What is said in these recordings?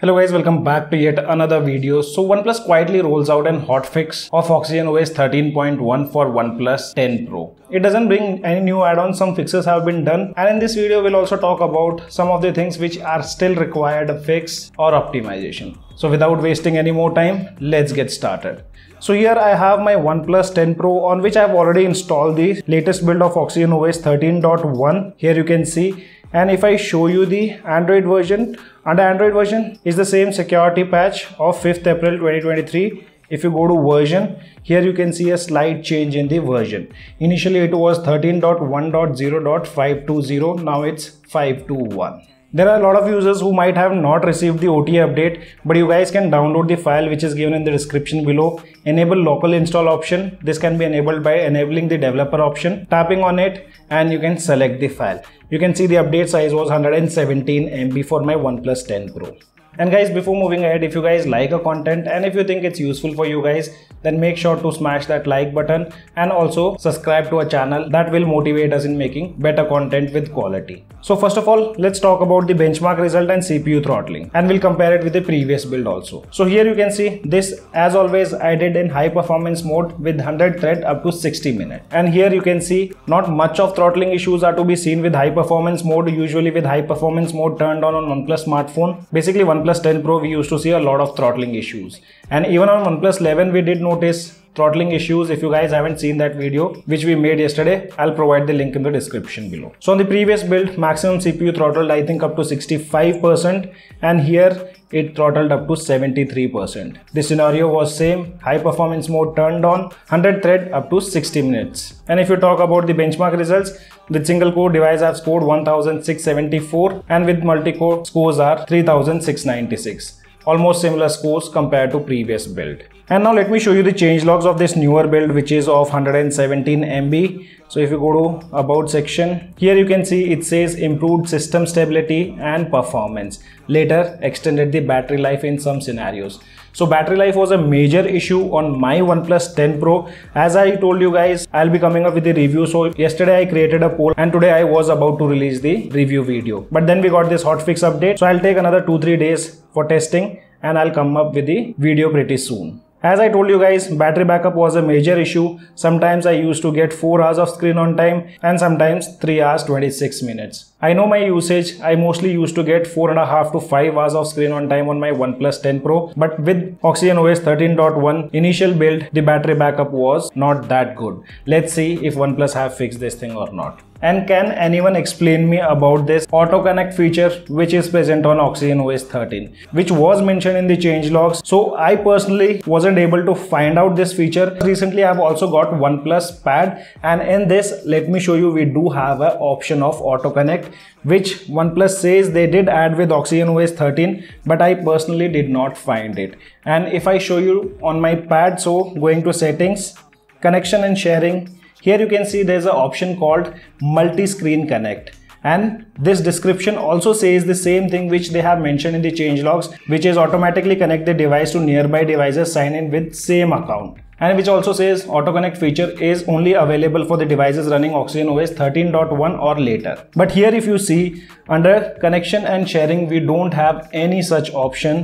Hello guys, welcome back to yet another video. So OnePlus quietly rolls out an hotfix of Oxygen OS 13.1 for OnePlus 10 Pro. It doesn't bring any new add-ons, some fixes have been done and in this video we'll also talk about some of the things which are still required fix or optimization. So without wasting any more time, let's get started. So here I have my OnePlus 10 Pro on which I've already installed the latest build of Oxygen OS 13.1. Here you can see and if I show you the Android version under Android version is the same security patch of 5th April 2023 if you go to version here you can see a slight change in the version. Initially it was 13.1.0.520 now it's 521 there are a lot of users who might have not received the OTA update, but you guys can download the file which is given in the description below. Enable local install option. This can be enabled by enabling the developer option, tapping on it and you can select the file. You can see the update size was 117 MB for my OnePlus 10 Pro. And guys, before moving ahead, if you guys like a content and if you think it's useful for you guys, then make sure to smash that like button and also subscribe to our channel that will motivate us in making better content with quality. So first of all, let's talk about the benchmark result and CPU throttling and we'll compare it with the previous build also. So here you can see this as always I did in high performance mode with 100 thread up to 60 minutes. And here you can see not much of throttling issues are to be seen with high performance mode usually with high performance mode turned on on OnePlus smartphone. Basically OnePlus OnePlus 10 Pro we used to see a lot of throttling issues and even on OnePlus 11 we did notice throttling issues if you guys haven't seen that video which we made yesterday i'll provide the link in the description below so on the previous build maximum cpu throttled i think up to 65 percent and here it throttled up to 73%. The scenario was same, high performance mode turned on, 100 thread up to 60 minutes. And if you talk about the benchmark results, with single core device have scored 1674 and with multi-core scores are 3696 almost similar scores compared to previous build. And now let me show you the change logs of this newer build which is of 117 MB. So if you go to about section, here you can see it says improved system stability and performance. Later extended the battery life in some scenarios. So battery life was a major issue on my OnePlus 10 Pro. As I told you guys, I'll be coming up with a review. So yesterday I created a poll and today I was about to release the review video. But then we got this hotfix update. So I'll take another 2-3 days for testing and I'll come up with the video pretty soon. As I told you guys, battery backup was a major issue. Sometimes I used to get 4 hours of screen on time and sometimes 3 hours 26 minutes. I know my usage, I mostly used to get 4.5 to 5 hours of screen on time on my OnePlus 10 Pro. But with Oxygen OS 13.1 initial build, the battery backup was not that good. Let's see if OnePlus have fixed this thing or not. And can anyone explain me about this auto connect feature which is present on Oxygen OS 13 which was mentioned in the change logs. So I personally wasn't able to find out this feature. Recently I've also got OnePlus pad and in this let me show you we do have an option of auto connect which OnePlus says they did add with Oxygen OS 13 but I personally did not find it. And if I show you on my pad so going to settings connection and sharing here you can see there's an option called multi-screen connect and this description also says the same thing which they have mentioned in the change logs which is automatically connect the device to nearby devices sign in with same account and which also says auto connect feature is only available for the devices running oxygen os 13.1 or later but here if you see under connection and sharing we don't have any such option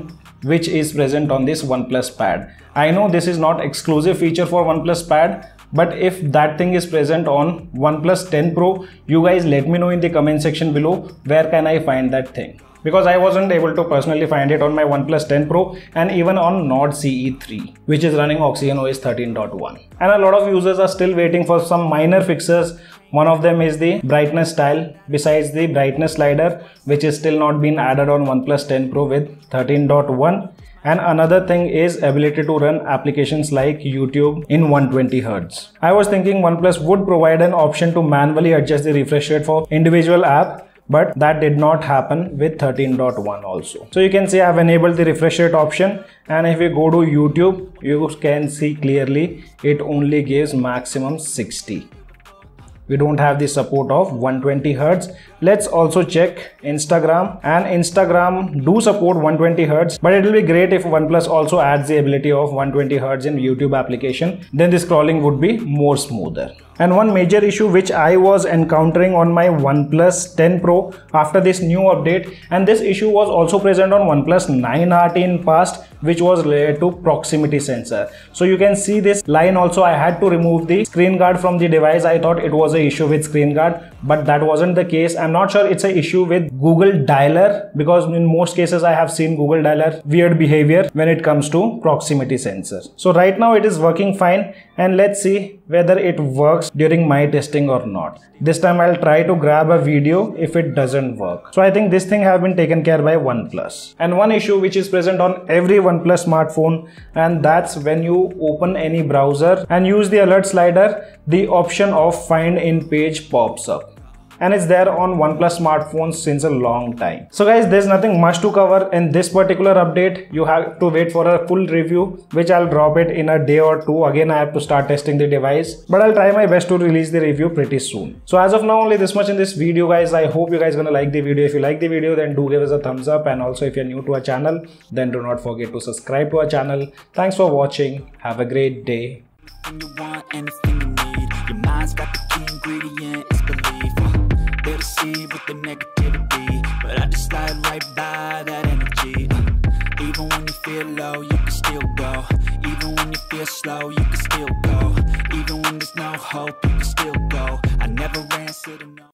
which is present on this oneplus pad i know this is not exclusive feature for oneplus pad but if that thing is present on OnePlus 10 Pro, you guys let me know in the comment section below where can I find that thing. Because I wasn't able to personally find it on my OnePlus 10 Pro and even on Nord CE3, which is running Oxygen OS 13.1. And a lot of users are still waiting for some minor fixes one of them is the brightness style besides the brightness slider which is still not been added on OnePlus 10 Pro with 13.1 and another thing is ability to run applications like YouTube in 120 Hz. I was thinking OnePlus would provide an option to manually adjust the refresh rate for individual app but that did not happen with 13.1 also. So you can see I've enabled the refresh rate option. And if you go to YouTube you can see clearly it only gives maximum 60 we don't have the support of 120 hertz. Let's also check instagram. And instagram do support 120 hertz but it will be great if oneplus also adds the ability of 120 hertz in youtube application. Then the scrolling would be more smoother and one major issue which I was encountering on my OnePlus 10 Pro after this new update and this issue was also present on OnePlus 9RT in past which was related to proximity sensor. So you can see this line also I had to remove the screen guard from the device. I thought it was a issue with screen guard but that wasn't the case. I'm not sure it's a issue with Google Dialer because in most cases I have seen Google Dialer weird behavior when it comes to proximity sensor. So right now it is working fine and let's see whether it works during my testing or not. This time I'll try to grab a video if it doesn't work. So I think this thing have been taken care by OnePlus. And one issue which is present on every OnePlus smartphone and that's when you open any browser and use the alert slider, the option of find in page pops up and it's there on OnePlus smartphones since a long time. So guys, there's nothing much to cover in this particular update. You have to wait for a full review, which I'll drop it in a day or two. Again, I have to start testing the device, but I'll try my best to release the review pretty soon. So as of now, only this much in this video, guys. I hope you guys gonna like the video. If you like the video, then do give us a thumbs up. And also, if you're new to our channel, then do not forget to subscribe to our channel. Thanks for watching. Have a great day. Deceive with the negativity But I just slide right by that energy. Uh, even when you feel low, you can still go. Even when you feel slow, you can still go. Even when there's no hope, you can still go. I never answer to no